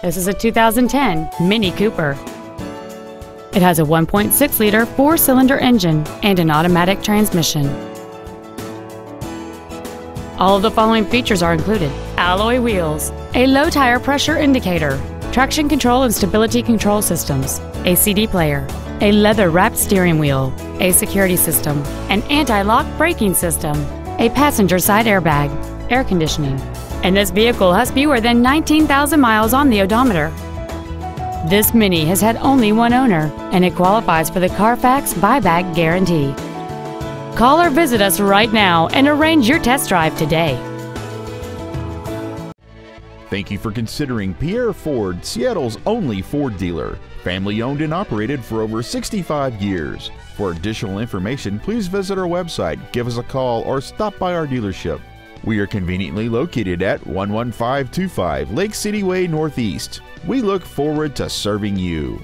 This is a 2010 Mini Cooper. It has a 1.6-liter four-cylinder engine and an automatic transmission. All of the following features are included. Alloy wheels, a low tire pressure indicator, traction control and stability control systems, a CD player, a leather-wrapped steering wheel, a security system, an anti-lock braking system, a passenger side airbag, air conditioning, and this vehicle has fewer than 19,000 miles on the odometer. This Mini has had only one owner, and it qualifies for the Carfax buyback guarantee. Call or visit us right now and arrange your test drive today. Thank you for considering Pierre Ford, Seattle's only Ford dealer. Family owned and operated for over 65 years. For additional information, please visit our website, give us a call, or stop by our dealership. We are conveniently located at 11525 Lake City Way Northeast. We look forward to serving you.